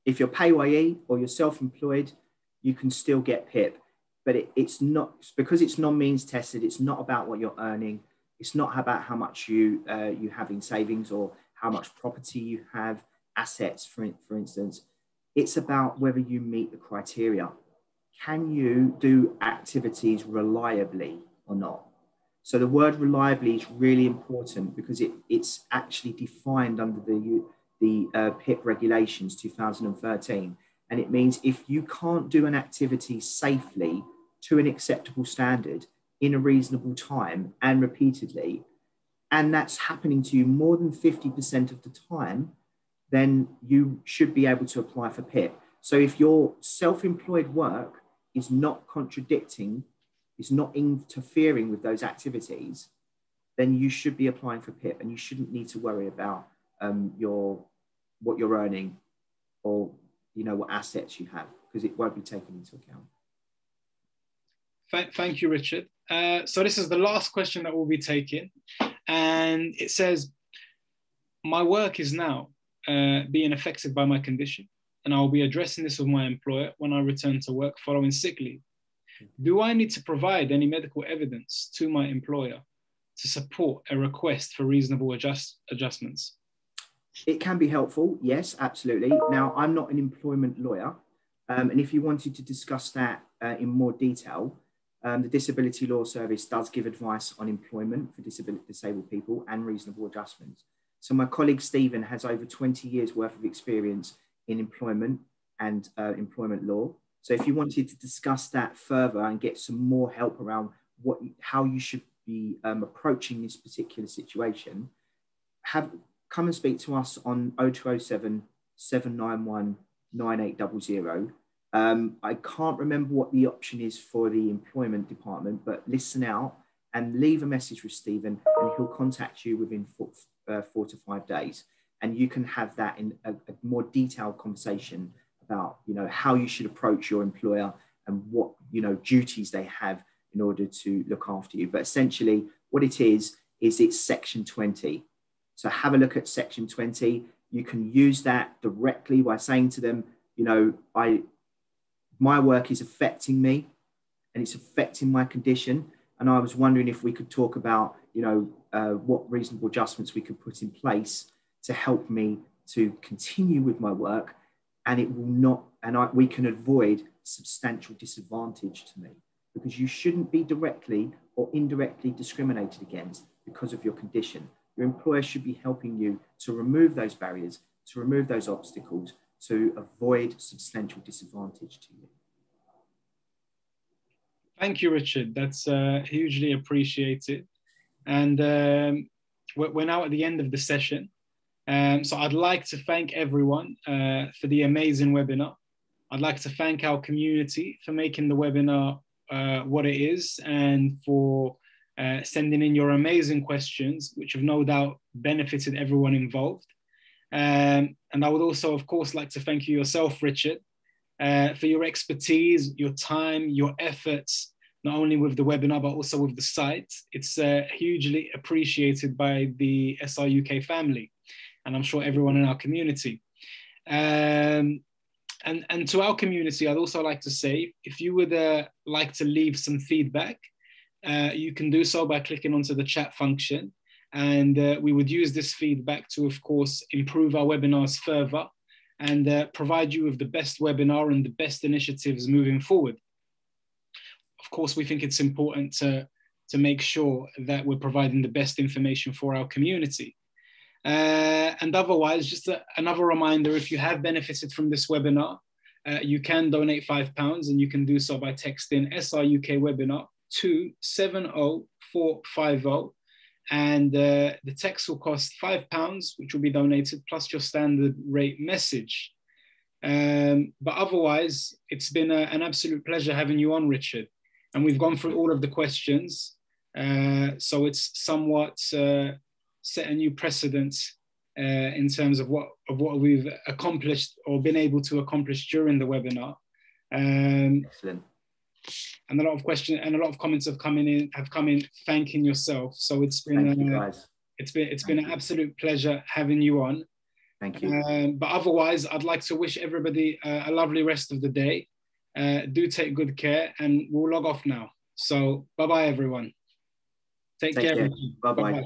if you're PAYE or you're self-employed, you can still get PIP, but it, it's not because it's non-means tested. It's not about what you're earning. It's not about how much you uh, you have in savings or how much property you have, assets, for, for instance. It's about whether you meet the criteria. Can you do activities reliably or not? So the word reliably is really important because it, it's actually defined under the the uh, PIP regulations 2013. And it means if you can't do an activity safely to an acceptable standard in a reasonable time and repeatedly, and that's happening to you more than 50% of the time, then you should be able to apply for PIP. So if your self employed work is not contradicting, is not interfering with those activities, then you should be applying for PIP and you shouldn't need to worry about um, your what you're earning or you know what assets you have because it won't be taken into account. Thank, thank you, Richard. Uh, so this is the last question that we'll be taking, and it says, "My work is now uh, being affected by my condition, and I will be addressing this with my employer when I return to work following sick leave. Do I need to provide any medical evidence to my employer to support a request for reasonable adjust, adjustments?" It can be helpful, yes, absolutely. Now, I'm not an employment lawyer, um, and if you wanted to discuss that uh, in more detail, Um, the Disability Law Service does give advice on employment for disabled people and reasonable adjustments. So my colleague Stephen has over 20 years worth of experience in employment and uh, employment law. So if you wanted to discuss that further and get some more help around what how you should be um, approaching this particular situation, have come and speak to us on 0207 791 9800. Um, I can't remember what the option is for the employment department, but listen out and leave a message with Stephen, and he'll contact you within four, uh, four to five days. And you can have that in a, a more detailed conversation about, you know, how you should approach your employer and what, you know, duties they have in order to look after you. But essentially, what it is, is it's section 20. So have a look at section 20. You can use that directly by saying to them, you know, I my work is affecting me and it's affecting my condition. And I was wondering if we could talk about, you know, uh, what reasonable adjustments we could put in place to help me to continue with my work and it will not, and I, we can avoid substantial disadvantage to me because you shouldn't be directly or indirectly discriminated against because of your condition. Your employer should be helping you to remove those barriers, to remove those obstacles, to avoid substantial disadvantage to you. Thank you, Richard. That's uh, hugely appreciated. And um, we're now at the end of the session. Um, so I'd like to thank everyone uh, for the amazing webinar. I'd like to thank our community for making the webinar uh, what it is and for uh, sending in your amazing questions, which have no doubt benefited everyone involved. Um, and I would also, of course, like to thank you yourself, Richard, uh, for your expertise, your time, your efforts, not only with the webinar, but also with the site. It's uh, hugely appreciated by the SRUK family, and I'm sure everyone in our community. Um, and, and to our community, I'd also like to say, if you would uh, like to leave some feedback, uh, you can do so by clicking onto the chat function. And uh, we would use this feedback to, of course, improve our webinars further and uh, provide you with the best webinar and the best initiatives moving forward. Of course, we think it's important to, to make sure that we're providing the best information for our community. Uh, and otherwise, just a, another reminder, if you have benefited from this webinar, uh, you can donate five pounds and you can do so by texting SRUK webinar to 70450 and uh, the text will cost five pounds, which will be donated plus your standard rate message. Um, but otherwise, it's been a, an absolute pleasure having you on, Richard. And we've gone through all of the questions. Uh, so it's somewhat uh, set a new precedent uh, in terms of what, of what we've accomplished or been able to accomplish during the webinar. Um, Excellent and a lot of questions and a lot of comments have come in have come in thanking yourself. So it's been guys. it's been it's Thank been an absolute pleasure having you on. Thank you. Um, but otherwise, I'd like to wish everybody uh, a lovely rest of the day. Uh, do take good care, and we'll log off now. So bye bye, everyone. Take, Take care. care. Bye bye.